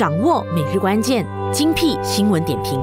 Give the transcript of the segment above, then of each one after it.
掌握每日关键，精辟新闻点评。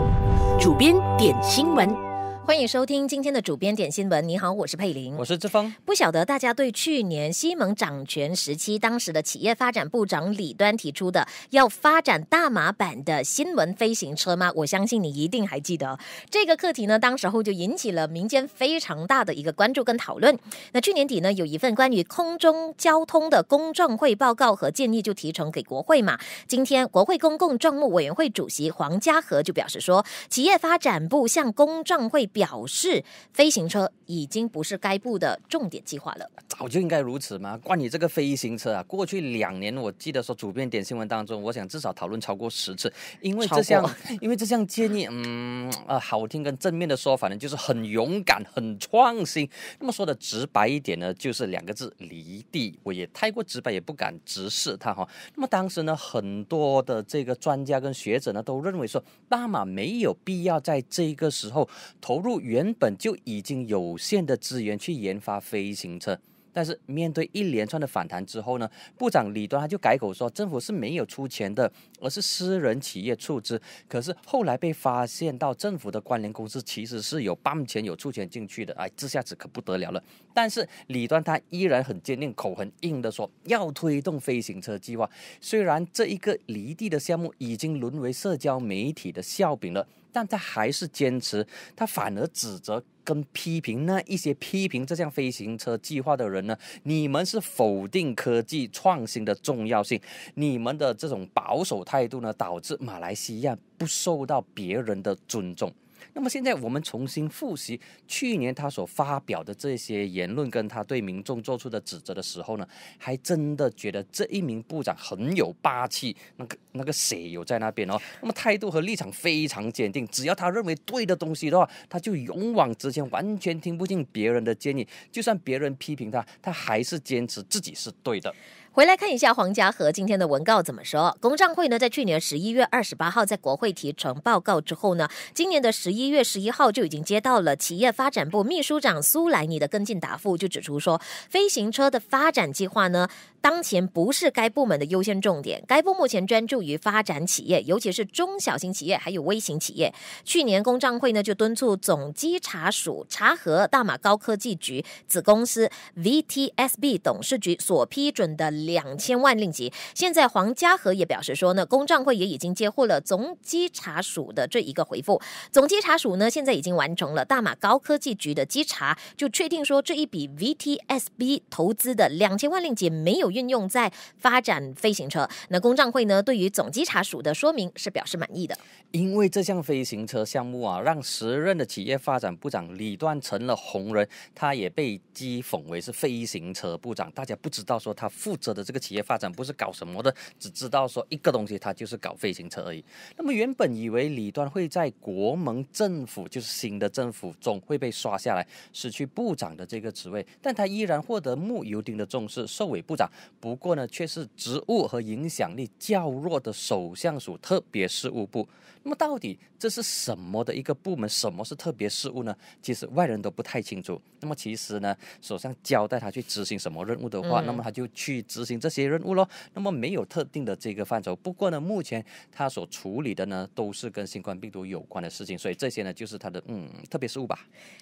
主编点新闻。欢迎收听今天的主编点新闻。你好，我是佩玲，我是志峰。不晓得大家对去年西蒙掌权时期，当时的企业发展部长李端提出的要发展大马版的新闻飞行车吗？我相信你一定还记得这个课题呢。当时候就引起了民间非常大的一个关注跟讨论。那去年底呢，有一份关于空中交通的公众会报告和建议就提呈给国会嘛。今天国会公共账目委员会主席黄家和就表示说，企业发展部向公众会。表示飞行车已经不是该部的重点计划了，早就应该如此嘛。关于这个飞行车啊，过去两年我记得说主编点新闻当中，我想至少讨论超过十次，因为这项 因为这项建议，嗯 呃，好听跟正面的说法呢，就是很勇敢、很创新。那么说的直白一点呢，就是两个字离地。我也太过直白，也不敢直视它哈。那么当时呢，很多的这个专家跟学者呢，都认为说，大马没有必要在这个时候投入。入原本就已经有限的资源去研发飞行车，但是面对一连串的反弹之后呢，部长李端他就改口说，政府是没有出钱的，而是私人企业出资。可是后来被发现到政府的关联公司其实是有半钱有出钱进去的，哎，这下子可不得了了。但是李端他依然很坚定，口很硬的说要推动飞行车计划。虽然这一个离地的项目已经沦为社交媒体的笑柄了。但他还是坚持，他反而指责跟批评那一些批评这项飞行车计划的人呢？你们是否定科技创新的重要性？你们的这种保守态度呢，导致马来西亚不受到别人的尊重。那么现在我们重新复习去年他所发表的这些言论，跟他对民众做出的指责的时候呢，还真的觉得这一名部长很有霸气，那个那个谁有在那边哦。那么态度和立场非常坚定，只要他认为对的东西的话，他就勇往直前，完全听不进别人的建议，就算别人批评他，他还是坚持自己是对的。回来看一下黄家和今天的文告怎么说。公账会呢，在去年十一月二十八号在国会提成报告之后呢，今年的十一一月十一号就已经接到了企业发展部秘书长苏莱尼的跟进答复，就指出说，飞行车的发展计划呢，当前不是该部门的优先重点。该部目前专注于发展企业，尤其是中小型企业还有微型企业。去年公账会呢，就敦促总稽查署查核大马高科技局子公司 VTSB 董事局所批准的。两千万令吉，现在黄家和也表示说呢，公账会也已经接获了总稽查署的这一个回复。总稽查查署呢，现在已经完成了大马高科技局的稽查，就确定说这一笔 VTSB 投资的两千万令吉没有运用在发展飞行车。那公账会呢，对于总稽查署的说明是表示满意的。因为这项飞行车项目啊，让时任的企业发展部长李端成了红人，他也被讥讽为是飞行车部长。大家不知道说他负责。的这个企业发展不是搞什么的，只知道说一个东西，他就是搞飞行车而已。那么原本以为李端会在国盟政府，就是新的政府总会被刷下来，失去部长的这个职位，但他依然获得穆尤丁的重视，受委部长。不过呢，却是职务和影响力较弱的首相署特别事务部。那么到底这是什么的一个部门？什么是特别事务呢？其实外人都不太清楚。那么其实呢，首相交代他去执行什么任务的话，那么他就去执行这些任务咯。那么没有特定的这个范畴。不过呢，目前他所处理的呢，都是跟新冠病毒有关的事情，所以这些呢，就是他的嗯特别事务吧。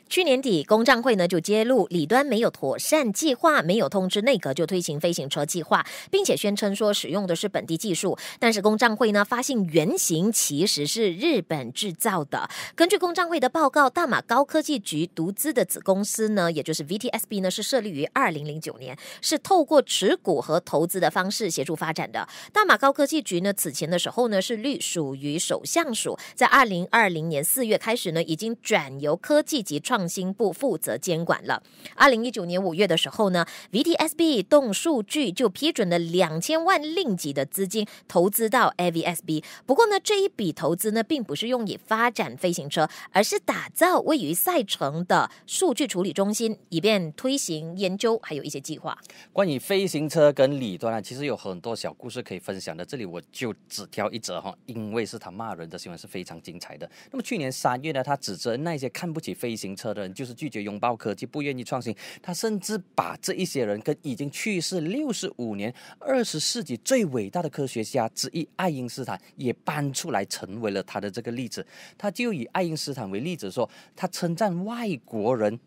去年底，公账会呢就揭露李端没有妥善计划，没有通知内阁就推行飞行车计划，并且宣称说使用的是本地技术。但是公账会呢发现原型其实是。日本制造的。根据公账会的报告，大马高科技局独资的子公司呢，也就是 VTSB 呢，是设立于二零零九年，是透过持股和投资的方式协助发展的。大马高科技局呢，此前的时候呢，是隶属于首相署，在二零二零年四月开始呢，已经转由科技及创新部负责监管了。二零一九年五月的时候呢，VTSB 动数据就批准了两千万令吉的资金投资到 AVSB。不过呢，这一笔投资。呢，并不是用以发展飞行车，而是打造位于赛城的数据处理中心，以便推行研究，还有一些计划。关于飞行车跟李端啊，其实有很多小故事可以分享的。这里我就只挑一则哈，因为是他骂人的新闻是非常精彩的。那么去年三月呢，他指责那些看不起飞行车的人，就是拒绝拥抱科技、不愿意创新。他甚至把这一些人跟已经去世六十五年、二十世纪最伟大的科学家之一爱因斯坦也搬出来，成为了他的这个例子。他就以爱因斯坦为例子说，他称赞外国人。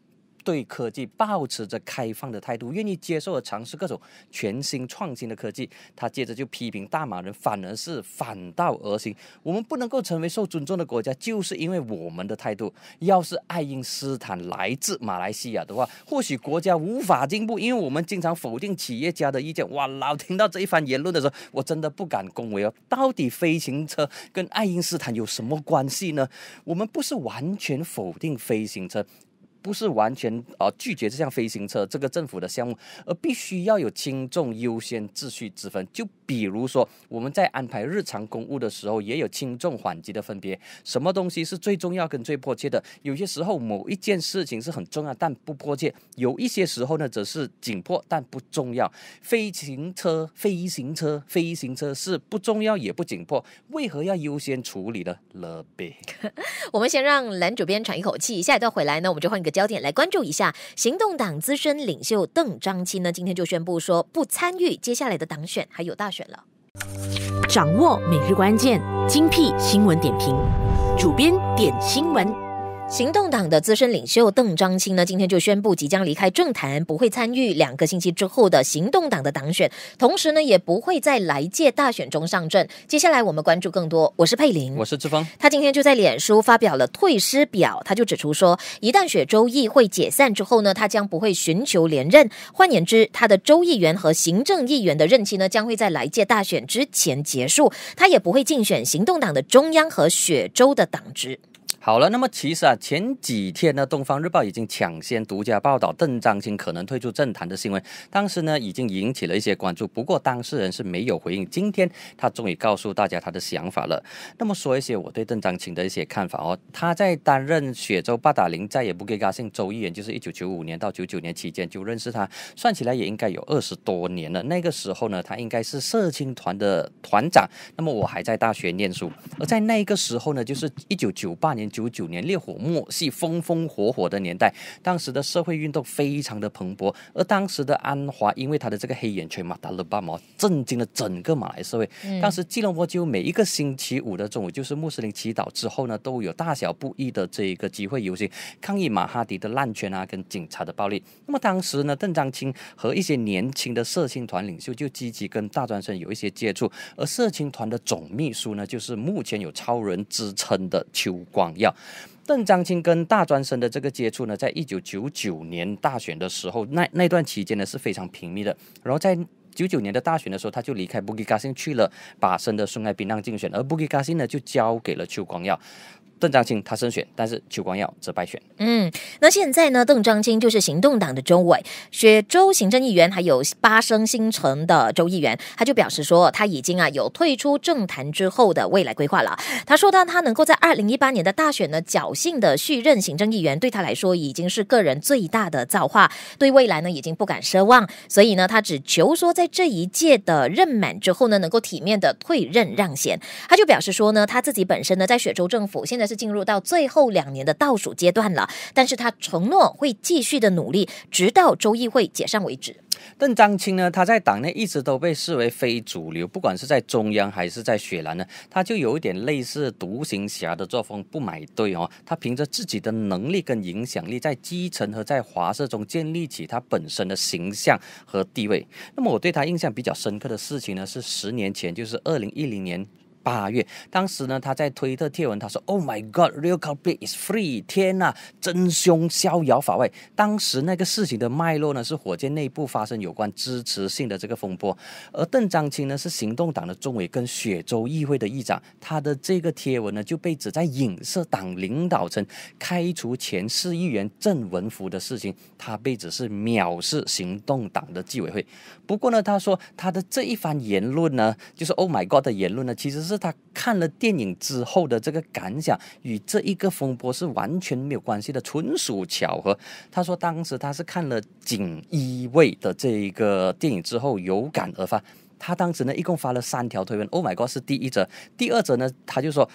对科技保持着开放的态度，愿意接受和尝试各种全新创新的科技。他接着就批评大马人反而是反道而行。我们不能够成为受尊重的国家，就是因为我们的态度。要是爱因斯坦来自马来西亚的话，或许国家无法进步，因为我们经常否定企业家的意见。哇，老听到这一番言论的时候，我真的不敢恭维哦。到底飞行车跟爱因斯坦有什么关系呢？我们不是完全否定飞行车。不是完全啊拒绝这项飞行车这个政府的项目，而必须要有轻重优先秩序之分。就比如说，我们在安排日常公务的时候，也有轻重缓急的分别。什么东西是最重要跟最迫切的？有些时候某一件事情是很重要但不迫切，有一些时候呢则是紧迫但不重要。飞行车、飞行车、飞行车是不重要也不紧迫，为何要优先处理呢？了呗。我们先让男主编喘一口气，下一段回来呢，我们就换一个。焦点来关注一下，行动党资深领袖邓章清呢，今天就宣布说不参与接下来的党选还有大选了。掌握每日关键，精辟新闻点评，主编点新闻。行动党的资深领袖邓章清呢，今天就宣布即将离开政坛，不会参与两个星期之后的行动党的党选，同时呢，也不会在来届大选中上阵。接下来我们关注更多，我是佩玲，我是志峰。他今天就在脸书发表了退师表，他就指出说，一旦雪州议会解散之后呢，他将不会寻求连任。换言之，他的州议员和行政议员的任期呢，将会在来届大选之前结束。他也不会竞选行动党的中央和雪州的党职。好了，那么其实啊，前几天呢，《东方日报》已经抢先独家报道邓章清可能退出政坛的新闻，当时呢已经引起了一些关注。不过当事人是没有回应。今天他终于告诉大家他的想法了。那么说一些我对邓章清的一些看法哦。他在担任雪州八达岭再也不给高兴州议员，就是一九九五年到九九年期间就认识他，算起来也应该有二十多年了。那个时候呢，他应该是社青团的团长。那么我还在大学念书，而在那个时候呢，就是一九九八年。九九年烈火末系风风火火的年代，当时的社会运动非常的蓬勃，而当时的安华因为他的这个黑眼圈嘛，打了八毛，震惊了整个马来社会。当时吉隆坡几乎每一个星期五的中午，就是穆斯林祈祷之后呢，都有大小不一的这一个集会游行，抗议马哈迪的滥权啊，跟警察的暴力。那么当时呢，邓章清和一些年轻的社青团领袖就积极跟大专生有一些接触，而社青团的总秘书呢，就是目前有超人之称的邱光耀。邓章清跟大专生的这个接触呢，在一九九九年大选的时候，那那段期间呢是非常频密的。然后在九九年的大选的时候，他就离开布吉卡辛去了把生的孙爱槟榔竞选，而布吉卡辛呢就交给了邱光耀。邓章清他胜选，但是邱光耀则败选。嗯，那现在呢？邓章清就是行动党的中委、雪州行政议员，还有巴生新城的州议员，他就表示说，他已经啊有退出政坛之后的未来规划了。他说到，他能够在二零一八年的大选呢侥幸的续任行政议员，对他来说已经是个人最大的造化，对未来呢已经不敢奢望。所以呢，他只求说在这一届的任满之后呢，能够体面的退任让贤。他就表示说呢，他自己本身呢在雪州政府现在。是进入到最后两年的倒数阶段了，但是他承诺会继续的努力，直到州议会解散为止。邓章清呢，他在党内一直都被视为非主流，不管是在中央还是在雪兰呢，他就有一点类似独行侠的作风，不买对哦。他凭着自己的能力跟影响力，在基层和在华社中建立起他本身的形象和地位。那么我对他印象比较深刻的事情呢，是十年前，就是二零一零年。八月，当时呢，他在推特贴文，他说：“Oh my God, real copy is free！” 天呐，真凶逍遥法外。当时那个事情的脉络呢，是火箭内部发生有关支持性的这个风波，而邓章清呢是行动党的中委跟雪州议会的议长，他的这个贴文呢就被指在影射党领导层开除前市议员郑文福的事情，他被指是藐视行动党的纪委会。不过呢，他说他的这一番言论呢，就是 “Oh my God” 的言论呢，其实是。他看了电影之后的这个感想，与这一个风波是完全没有关系的，纯属巧合。他说，当时他是看了《锦衣卫》的这一个电影之后有感而发。他当时呢，一共发了三条推文。Oh my god，是第一则。第二则呢，他就说，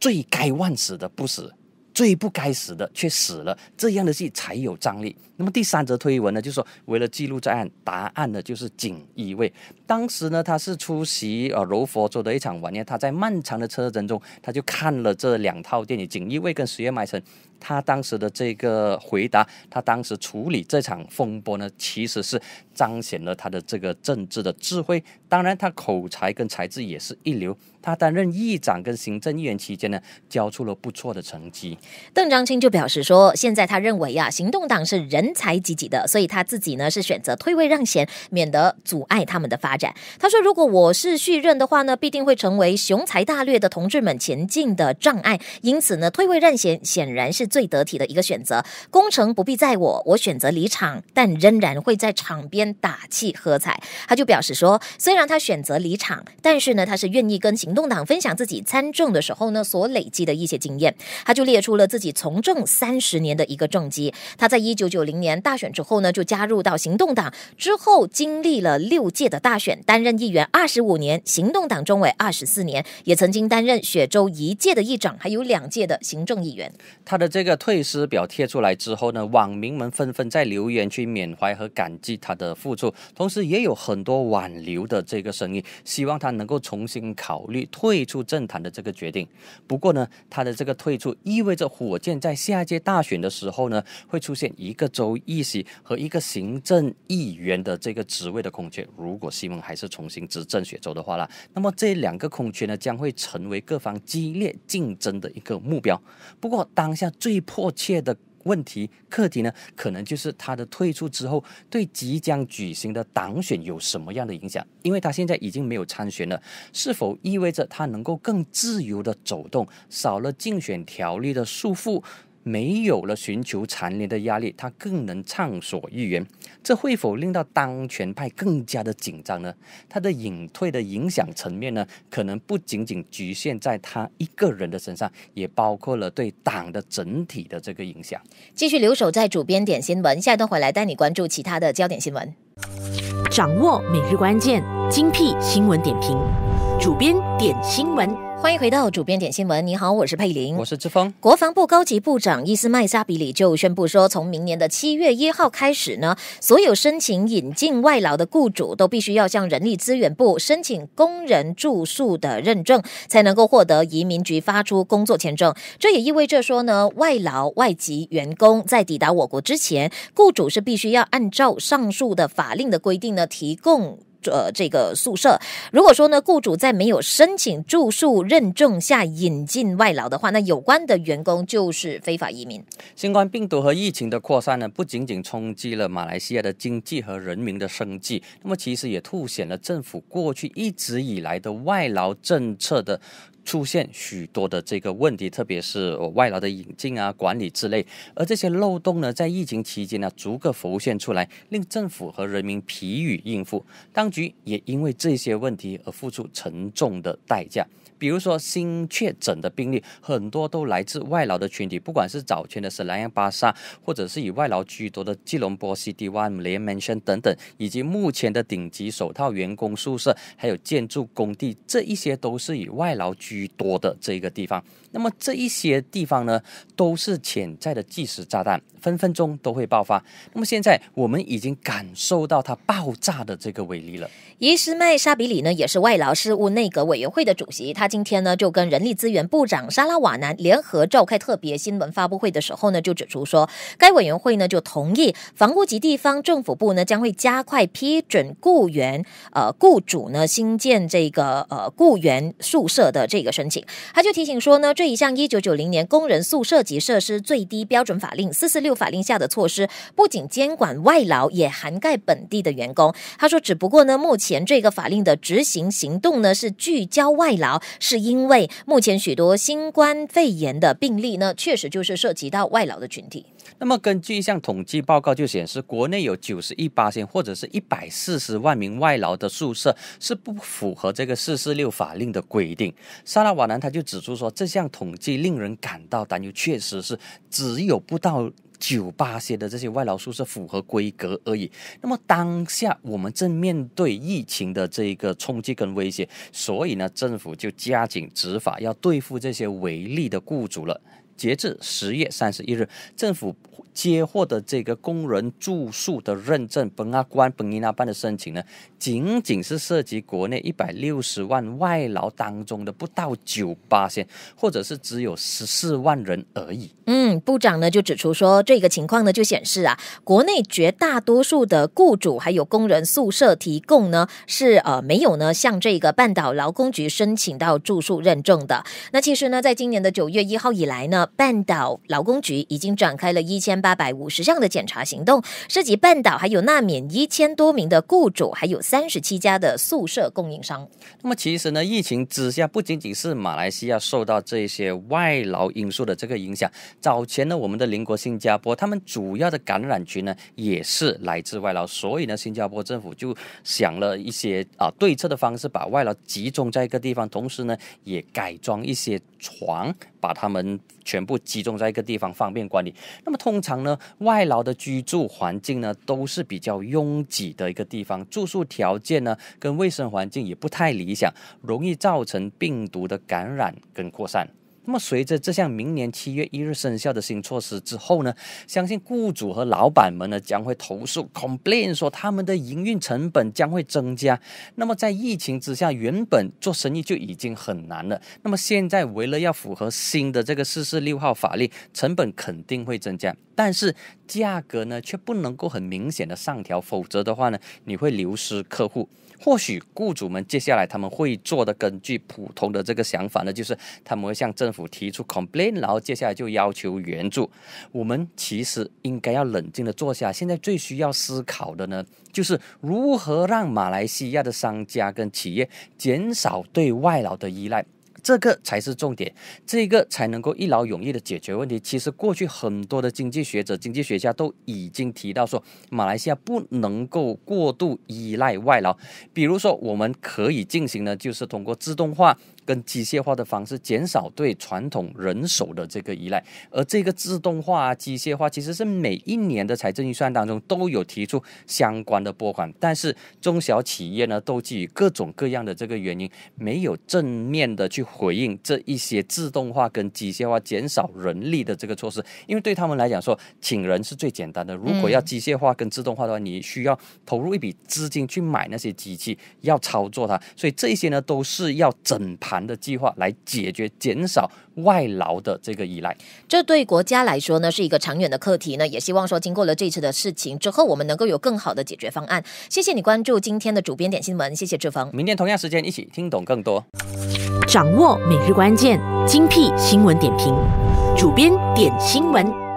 罪该万死的不死。最不该死的却死了，这样的戏才有张力。那么第三则推文呢，就是说为了记录在案，答案呢就是锦衣卫。当时呢，他是出席呃柔佛州的一场晚宴，他在漫长的车程中，他就看了这两套电影《锦衣卫》跟《十月麦城》。他当时的这个回答，他当时处理这场风波呢，其实是彰显了他的这个政治的智慧。当然，他口才跟才智也是一流。他担任议长跟行政议员期间呢，交出了不错的成绩。邓章清就表示说，现在他认为啊，行动党是人才济济的，所以他自己呢是选择退位让贤，免得阻碍他们的发展。他说，如果我是续任的话呢，必定会成为雄才大略的同志们前进的障碍。因此呢，退位让贤显然是最得体的一个选择。工程不必在我，我选择离场，但仍然会在场边打气喝彩。他就表示说，虽然他选择离场，但是呢，他是愿意跟。行动党分享自己参政的时候呢，所累积的一些经验，他就列出了自己从政三十年的一个政绩。他在一九九零年大选之后呢，就加入到行动党，之后经历了六届的大选，担任议员二十五年，行动党中委二十四年，也曾经担任雪州一届的议长，还有两届的行政议员。他的这这个退师表贴出来之后呢，网民们纷纷在留言区缅怀和感激他的付出，同时也有很多挽留的这个声音，希望他能够重新考虑。退出政坛的这个决定，不过呢，他的这个退出意味着火箭在下届大选的时候呢，会出现一个州议席和一个行政议员的这个职位的空缺。如果西蒙还是重新执政雪州的话啦，那么这两个空缺呢，将会成为各方激烈竞争的一个目标。不过当下最迫切的。问题课题呢，可能就是他的退出之后，对即将举行的党选有什么样的影响？因为他现在已经没有参选了，是否意味着他能够更自由的走动，少了竞选条例的束缚？没有了寻求蝉联的压力，他更能畅所欲言。这会否令到当权派更加的紧张呢？他的隐退的影响层面呢，可能不仅仅局限在他一个人的身上，也包括了对党的整体的这个影响。继续留守在主编点新闻，下一段回来带你关注其他的焦点新闻，掌握每日关键，精辟新闻点评，主编点新闻。欢迎回到主编点新闻。你好，我是佩玲，我是志峰。国防部高级部长伊斯麦沙比里就宣布说，从明年的七月一号开始呢，所有申请引进外劳的雇主都必须要向人力资源部申请工人住宿的认证，才能够获得移民局发出工作签证。这也意味着说呢，外劳外籍员工在抵达我国之前，雇主是必须要按照上述的法令的规定呢，提供。呃，这个宿舍，如果说呢，雇主在没有申请住宿认证下引进外劳的话，那有关的员工就是非法移民。新冠病毒和疫情的扩散呢，不仅仅冲击了马来西亚的经济和人民的生计，那么其实也凸显了政府过去一直以来的外劳政策的。出现许多的这个问题，特别是外劳的引进啊、管理之类，而这些漏洞呢，在疫情期间呢，逐个浮现出来，令政府和人民疲于应付。当局也因为这些问题而付出沉重的代价。比如说，新确诊的病例很多都来自外劳的群体，不管是早前的是南洋巴萨，或者是以外劳居多的吉隆坡 City One、雷 Mansion 等等，以及目前的顶级首套员工宿舍，还有建筑工地，这一些都是以外劳居多的这一个地方。那么这一些地方呢，都是潜在的计时炸弹，分分钟都会爆发。那么现在我们已经感受到它爆炸的这个威力了。伊斯麦沙比里呢，也是外劳事务内阁委员会的主席，他。今天呢，就跟人力资源部长沙拉瓦南联合召开特别新闻发布会的时候呢，就指出说，该委员会呢就同意房屋及地方政府部呢将会加快批准雇员呃雇主呢新建这个呃雇员宿舍的这个申请。他就提醒说呢，这一项一九九零年工人宿舍及设施最低标准法令四四六法令下的措施，不仅监管外劳，也涵盖本地的员工。他说，只不过呢，目前这个法令的执行行动呢是聚焦外劳。是因为目前许多新冠肺炎的病例呢，确实就是涉及到外劳的群体。那么根据一项统计报告就显示，国内有九十一八千或者是一百四十万名外劳的宿舍是不符合这个四四六法令的规定。萨拉瓦南他就指出说，这项统计令人感到担忧，确实是只有不到。酒吧些的这些外劳宿舍符合规格而已。那么当下我们正面对疫情的这个冲击跟威胁，所以呢，政府就加紧执法，要对付这些违例的雇主了。截至十月三十一日，政府接获的这个工人住宿的认证本阿关本伊那办的申请呢，仅仅是涉及国内一百六十万外劳当中的不到九八千，或者是只有十四万人而已。嗯，部长呢就指出说，这个情况呢就显示啊，国内绝大多数的雇主还有工人宿舍提供呢是呃没有呢向这个半岛劳工局申请到住宿认证的。那其实呢，在今年的九月一号以来呢，半岛劳工局已经展开了一千八百五十项的检查行动，涉及半岛还有纳缅一千多名的雇主，还有三十七家的宿舍供应商。那么其实呢，疫情之下，不仅仅是马来西亚受到这些外劳因素的这个影响。早前呢，我们的邻国新加坡，他们主要的感染群呢也是来自外劳，所以呢，新加坡政府就想了一些啊对策的方式，把外劳集中在一个地方，同时呢，也改装一些床，把他们全部集中在一个地方，方便管理。那么通常呢，外劳的居住环境呢都是比较拥挤的一个地方，住宿条件呢跟卫生环境也不太理想，容易造成病毒的感染跟扩散。那么，随着这项明年七月一日生效的新措施之后呢，相信雇主和老板们呢将会投诉 complain 说他们的营运成本将会增加。那么，在疫情之下，原本做生意就已经很难了。那么现在为了要符合新的这个四四六号法律，成本肯定会增加，但是价格呢却不能够很明显的上调，否则的话呢，你会流失客户。或许雇主们接下来他们会做的，根据普通的这个想法呢，就是他们会向政府提出 complain，然后接下来就要求援助。我们其实应该要冷静的坐下，现在最需要思考的呢，就是如何让马来西亚的商家跟企业减少对外劳的依赖。这个才是重点，这个才能够一劳永逸的解决问题。其实过去很多的经济学者、经济学家都已经提到说，马来西亚不能够过度依赖外劳。比如说，我们可以进行的，就是通过自动化。跟机械化的方式减少对传统人手的这个依赖，而这个自动化、啊机械化其实是每一年的财政预算当中都有提出相关的拨款，但是中小企业呢都基于各种各样的这个原因，没有正面的去回应这一些自动化跟机械化减少人力的这个措施，因为对他们来讲说，请人是最简单的，如果要机械化跟自动化的话，你需要投入一笔资金去买那些机器，要操作它，所以这些呢都是要整盘。谈的计划来解决减少外劳的这个依赖，这对国家来说呢是一个长远的课题呢。也希望说经过了这次的事情之后，我们能够有更好的解决方案。谢谢你关注今天的主编点新闻，谢谢志峰。明天同样时间一起听懂更多，掌握每日关键，精辟新闻点评，主编点新闻。